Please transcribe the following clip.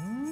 Mm.